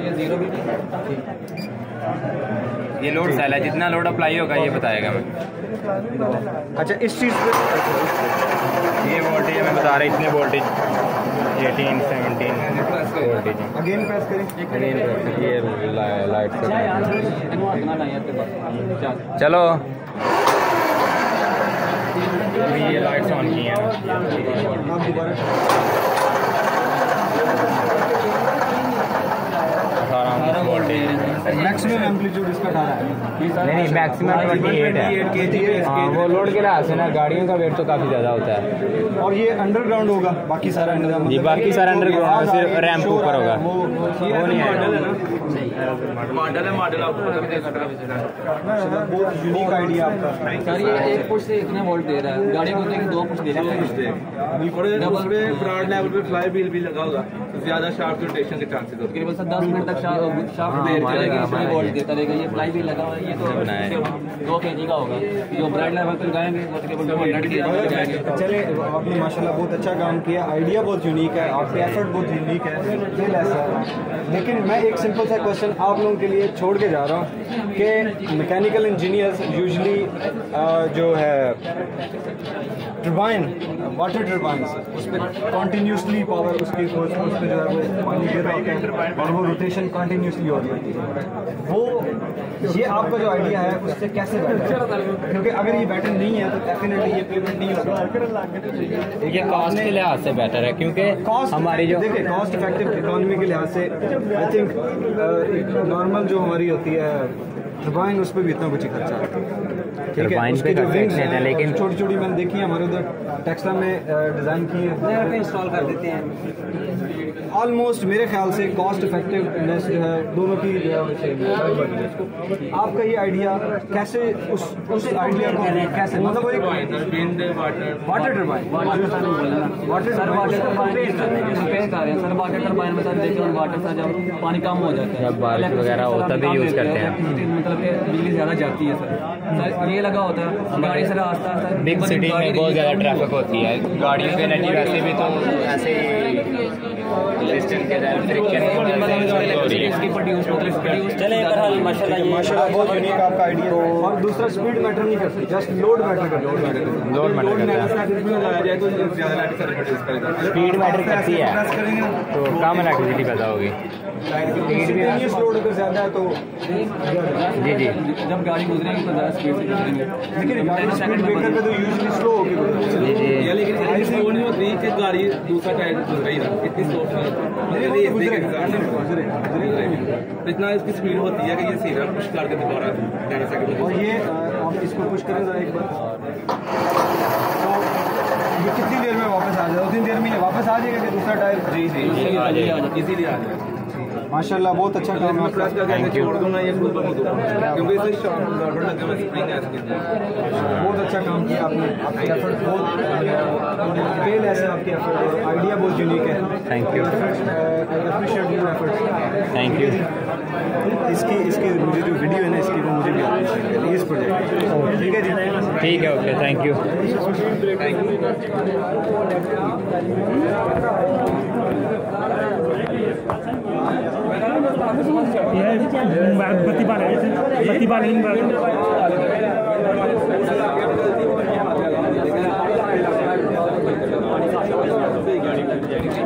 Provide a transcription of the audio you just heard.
ये ज़ीरो भी ये लोड सेल है जितना लोड अप्लाई होगा ये बताएगा मैं। अच्छा इस चीज़ पे ये वोल्टेज मैं बता रहा इतने voltage eighteen seventeen voltage again press करें। ये लाइट चलो। ये लाइट्स ऑन की हैं आप दोबारा अठारह वोल्टेज मैक्सिमम एम्पलीट्यूड इसका है नहीं नहीं मैक्सिमम ट्वेंटी एट है। हाँ वो लोड के लिहाज से ना गाड़ियों का वेट तो काफ़ी ज़्यादा होता है। और ये अंडरग्राउंड होगा बाकी सारा अंडरग्राउंड जी, बाकी सारा underground, सिर्फ़ रैंप ऊपर होगा। वो नहीं आएगा मॉडल है। मॉडल आपको यूनिक आइडिया आपका। सर ये एक पुश से इतने वोल्ट दे रहा है। गाड़ी को देखिए दो पुश दे रहा है। और उसमें ब्रॉड लेवल पे फ्लाई व्हील भी लगा होगा। तो ज़्यादा शार्प रोटेशन के चांसेस होते तकरीबन सर दस मिनट तक शाफ्ट हाँ, देती हमारे- रहेगी इसमें वोल्ट देता रहेगा ये फ्लाई भी लगा हुआ है ये तो बनाया है। दो के जी का होगा। जो ब्राइट लेवल पे लगाएँगे वो तकरीबन टू हंड्रेड के जी का जाएँगे। चले आपने माशाल्लाह बहुत अच्छा काम किया। आइडिया बहुत यूनिक है आपके एफर्ट बहुत यूनिक है। दिल ऐसा लेकिन मैं एक सिंपल सा क्वेश्चन आप लोगों के लिए छोड़ के जा रहा हूँ कि मैकेनिकल इंजीनियर्स यूजली जो है टर्बाइन वाटर टर्बाइन उस पर कॉन्टीन्यूसली पावर उसकी उस पर जो है वो पानी गिर रहा होता है और वो रोटेशन कॉन्टीन्यूसली हो रही होती है। वो ये आपका जो आइडिया है उससे कैसे बेटर क्योंकि अगर ये बेटर नहीं है तो डेफिनेटली ये पेमेंट नहीं होगा। ये कॉस्ट के लिहाज से बेटर है क्योंकि हमारी जो देखिए कॉस्ट इफ़ेक्टिव इकोनॉमी के लिहाज से आई थिंक नॉर्मल जो हमारी होती है टर्बाइन उस पर भी इतना कुछ ही खर्चा है। ठीक है उसके जो विंग्स हैं, हैं लेकिन- छोटी छोटी मैंने देखी है हमारे उधर टेक्सला में डिज़ाइन की है। इंस्टॉल कर देते हैं? ऑलमोस्ट मेरे ख्याल से कॉस्ट इफेक्टिवनेस जो है दोनों की जो है। आपका ये आइडिया कैसे उस उस आइडिया को कैसे? मतलब वो एक water water turbine water sir water sir water turbine में सर देखिए वाटर सर जब पानी कम हो जाता है। बारिश वगैरह हो, कम use देते करते हैं। मतलब बिजली ज़्यादा जाती है सर ये लगा होता है गाड़ी से रास्ता आस्ता बिग सिटी में बहुत ज़्यादा ट्रैफ़िक होती है। गाड़ियों के एनर्जी वैसे भी तो ऐसे ही डिस्टेंस के साथ फ्रिक्शन हो रही है इसकी प्रोड्यूस मतलब प्रोड्यूस चले बहरहाल माशाल्लाह ये माशाल्लाह बहुत यूनिक आपका आइडिया और दूसरा स्पीड मैटर नहीं करती जस्ट लोड मैटर करती है। लोड मैटर करता है। लगाया जाए तो ज़्यादा इलेक्ट्रिसिटी प्रोड्यूस करेगा स्पीड मैटर करती है। प्रेस करेंगे। तो कम इलेक्ट्रिसिटी पैदा होगी। लोड अगर ज़्यादा है तो जी जी। जब गाड़ी गुजरेगी तो ज़्यादा स्पीड से गुजरेंगे। लेकिन गाड़ी स्पीड ब्रेकर पे तो यूजुअली स्लो होगी जी जी। या लेकिन इतनी स्लो नहीं होती कि गाड़ी दूसरा टायर गुजर रही ना इतनी स्लो नहीं होती तो तो इतना इसकी स्पीड होती है कि ये सीधा पुश करके दोबारा जाना सके और ये आप इसको पुश करें जरा एक बार। तो ये कितनी देर में वापस आ जाए? दो तीन देर में ये वापस आ जाएगा कि दूसरा टायर जी जी जी आ जाएगा। इजीली आ जाएगा। माशाल्लाह बहुत अच्छा काम है प्रेस करके ऐसे छोड़ दूँगा ये खुद ब खुद क्योंकि इसे शॉर्ट गड़बड़ लगे हुए स्प्रिंग है इसके बहुत अच्छा काम किया आपने। आपकी एफर्ट बहुत आपकी एफर्ट आइडिया बहुत यूनिक है। Thank you. Appreciate your efforts thank you इसकी इसकी मुझे जो वीडियो है ना इसकी वो मुझे भी है। इस प्रोजेक्ट ठीक है जी? ठीक है ओके थैंक यू बत्ती पाले बत्ती